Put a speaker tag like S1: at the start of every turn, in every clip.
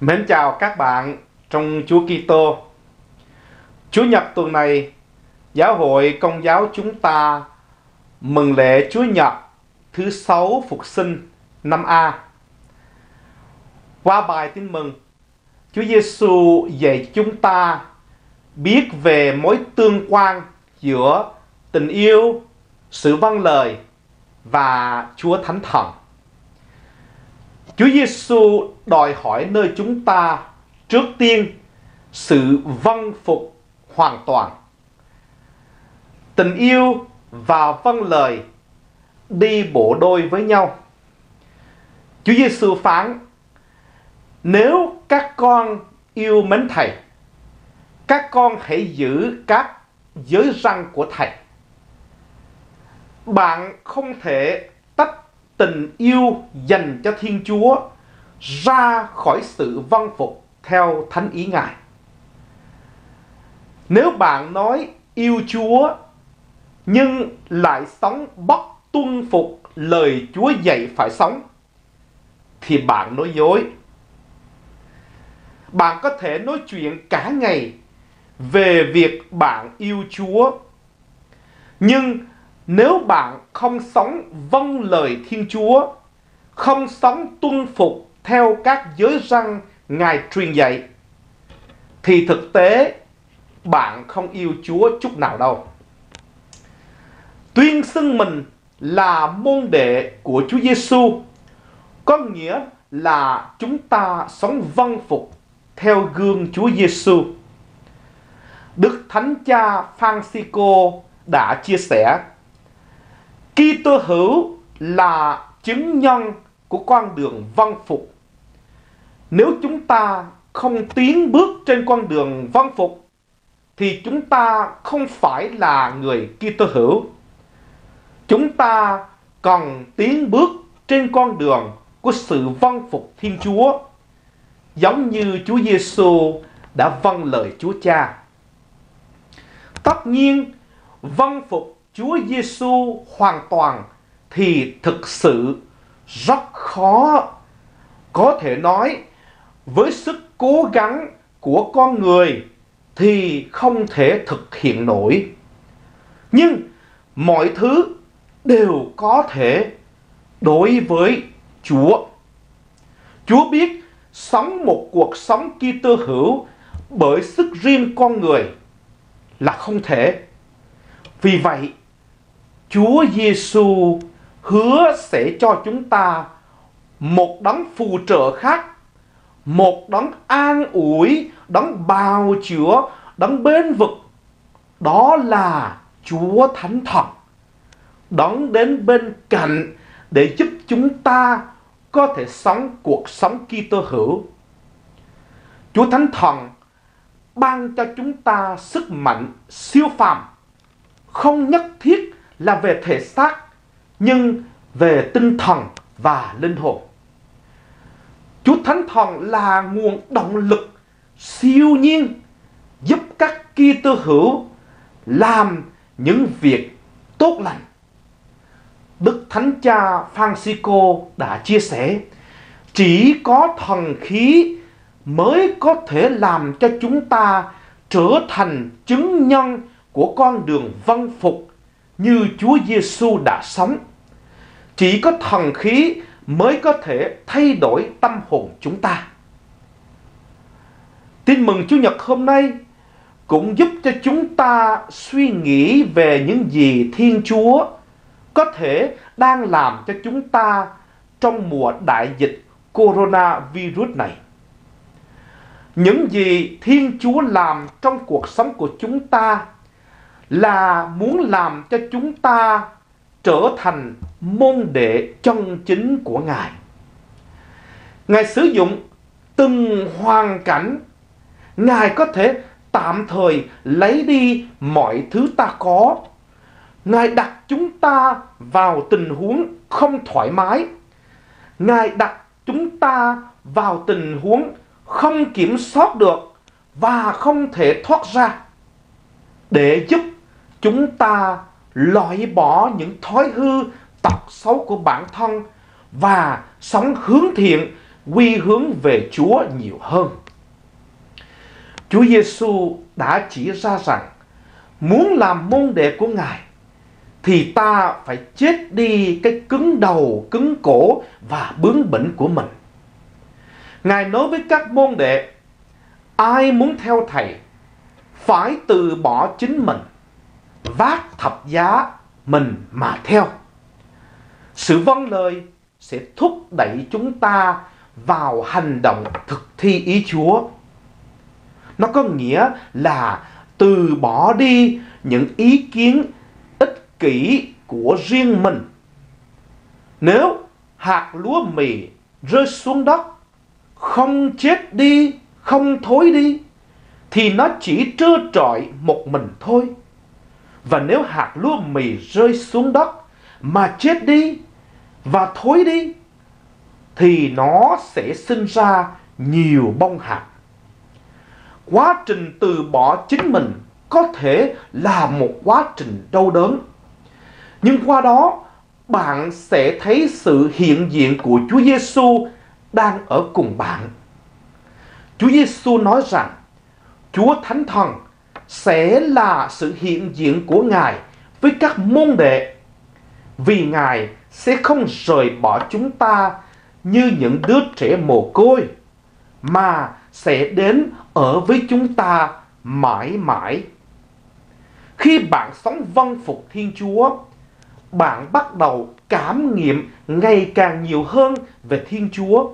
S1: Mến chào các bạn trong Chúa Kitô. Chúa Nhật tuần này, giáo hội Công giáo chúng ta mừng lễ Chúa Nhật thứ sáu phục sinh năm A. Qua bài tin mừng, Chúa Giêsu dạy chúng ta biết về mối tương quan giữa tình yêu, sự vâng lời và Chúa Thánh Thần. Chúa Giêsu đòi hỏi nơi chúng ta trước tiên sự vâng phục hoàn toàn. Tình yêu và vâng lời đi bộ đôi với nhau. Chúa Giêsu phán: Nếu các con yêu mến Thầy, các con hãy giữ các giới răn của Thầy. Bạn không thể tình yêu dành cho Thiên Chúa ra khỏi sự văn phục theo thánh ý Ngài. Nếu bạn nói yêu Chúa nhưng lại sống bất tuân phục lời Chúa dạy phải sống, thì bạn nói dối. Bạn có thể nói chuyện cả ngày về việc bạn yêu Chúa. Nhưng nếu bạn không sống vâng lời Thiên Chúa, không sống tuân phục theo các giới răn Ngài truyền dạy, thì thực tế bạn không yêu Chúa chút nào đâu. Tuyên xưng mình là môn đệ của Chúa Giêsu có nghĩa là chúng ta sống vâng phục theo gương Chúa Giêsu. Đức Thánh Cha Francisco đã chia sẻ Kitô hữu là chứng nhân của con đường vâng phục. Nếu chúng ta không tiến bước trên con đường vâng phục thì chúng ta không phải là người Kitô hữu. Chúng ta cần tiến bước trên con đường của sự vâng phục Thiên Chúa, giống như Chúa Giêsu đã vâng lời Chúa Cha. Tất nhiên, vâng phục Chúa Giêsu hoàn toàn thì thực sự rất khó. Có thể nói với sức cố gắng của con người thì không thể thực hiện nổi. Nhưng mọi thứ đều có thể đối với Chúa. Chúa biết sống một cuộc sống Kitô hữu bởi sức riêng con người là không thể. Vì vậy, Chúa Giêsu hứa sẽ cho chúng ta một đấng phù trợ khác, một đấng an ủi, đấng bào chữa, đấng bên vực. Đó là Chúa Thánh Thần. Đấng đến bên cạnh để giúp chúng ta có thể sống cuộc sống Kitô hữu. Chúa Thánh Thần ban cho chúng ta sức mạnh siêu phàm, không nhất thiết là về thể xác, nhưng về tinh thần và linh hồn. Chúa Thánh Thần là nguồn động lực siêu nhiên giúp các Kitô hữu làm những việc tốt lành. Đức Thánh Cha Francisco đã chia sẻ, chỉ có thần khí mới có thể làm cho chúng ta trở thành chứng nhân của con đường văn phục như Chúa Giêsu đã sống. Chỉ có thần khí mới có thể thay đổi tâm hồn chúng ta. Tin mừng Chúa Nhật hôm nay cũng giúp cho chúng ta suy nghĩ về những gì Thiên Chúa có thể đang làm cho chúng ta trong mùa đại dịch coronavirus này. Những gì Thiên Chúa làm trong cuộc sống của chúng ta là muốn làm cho chúng ta trở thành môn đệ chân chính của Ngài. Ngài sử dụng từng hoàn cảnh, Ngài có thể tạm thời lấy đi mọi thứ ta có. Ngài đặt chúng ta vào tình huống không thoải mái. Ngài đặt chúng ta vào tình huống không kiểm soát được và không thể thoát ra để giúp chúng ta loại bỏ những thói hư tật xấu của bản thân và sống hướng thiện quy hướng về Chúa nhiều hơn. Chúa Giêsu đã chỉ ra rằng muốn làm môn đệ của Ngài thì ta phải chết đi cái cứng đầu, cứng cổ và bướng bỉnh của mình. Ngài nói với các môn đệ, ai muốn theo Thầy phải từ bỏ chính mình, vác thập giá mình mà theo. Sự vâng lời sẽ thúc đẩy chúng ta vào hành động thực thi ý Chúa. Nó có nghĩa là từ bỏ đi những ý kiến ích kỷ của riêng mình. Nếu hạt lúa mì rơi xuống đất, không chết đi, không thối đi, thì nó chỉ trơ trọi một mình thôi. Và nếu hạt lúa mì rơi xuống đất mà chết đi và thối đi, thì nó sẽ sinh ra nhiều bông hạt. Quá trình từ bỏ chính mình có thể là một quá trình đau đớn. Nhưng qua đó, bạn sẽ thấy sự hiện diện của Chúa Giêsu đang ở cùng bạn. Chúa Giêsu nói rằng Chúa Thánh Thần sẽ là sự hiện diện của Ngài với các môn đệ vì Ngài sẽ không rời bỏ chúng ta như những đứa trẻ mồ côi mà sẽ đến ở với chúng ta mãi mãi. Khi bạn sống vâng phục Thiên Chúa, bạn bắt đầu cảm nghiệm ngày càng nhiều hơn về Thiên Chúa.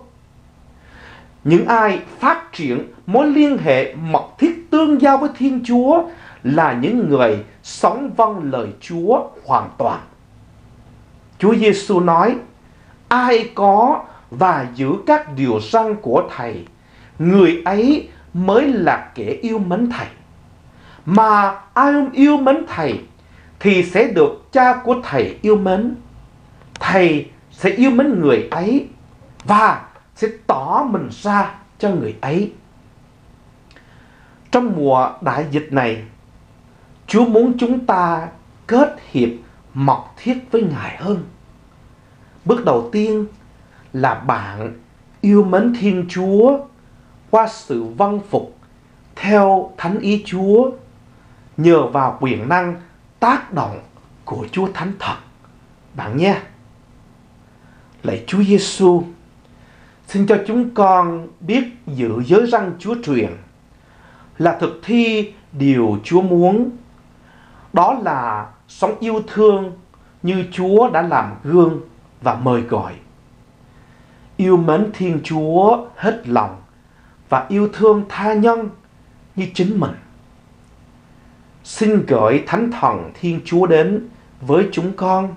S1: Những ai phát triển mối liên hệ mật thiết tương giao với Thiên Chúa là những người sống vâng lời Chúa hoàn toàn. Chúa Giêsu nói: Ai có và giữ các điều răn của Thầy, người ấy mới là kẻ yêu mến Thầy. Mà ai không yêu mến Thầy thì sẽ được cha của Thầy yêu mến. Thầy sẽ yêu mến người ấy và sẽ tỏ mình ra cho người ấy. Trong mùa đại dịch này, Chúa muốn chúng ta kết hiệp mật thiết với Ngài hơn. Bước đầu tiên là bạn yêu mến Thiên Chúa qua sự vâng phục theo thánh ý Chúa nhờ vào quyền năng tác động của Chúa Thánh Thật. Bạn nhé. Lạy Chúa Giêsu, xin cho chúng con biết giữ giới răng Chúa truyền là thực thi điều Chúa muốn. Đó là sống yêu thương như Chúa đã làm gương và mời gọi yêu mến Thiên Chúa hết lòng và yêu thương tha nhân như chính mình. Xin gửi Thánh Thần Thiên Chúa đến với chúng con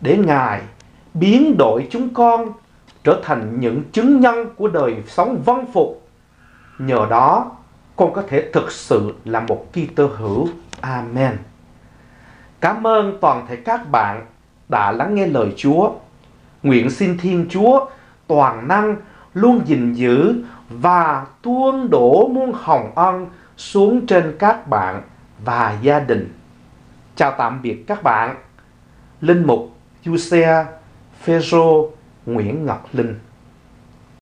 S1: để Ngài biến đổi chúng con trở thành những chứng nhân của đời sống văn phục. Nhờ đó, con có thể thực sự là một Kitô hữu. Amen. Cảm ơn toàn thể các bạn đã lắng nghe lời Chúa. Nguyện xin Thiên Chúa toàn năng luôn gìn giữ và tuôn đổ muôn hồng ân xuống trên các bạn và gia đình. Chào tạm biệt các bạn. Linh mục Giuse Phêrô Nguyễn Ngọc Linh.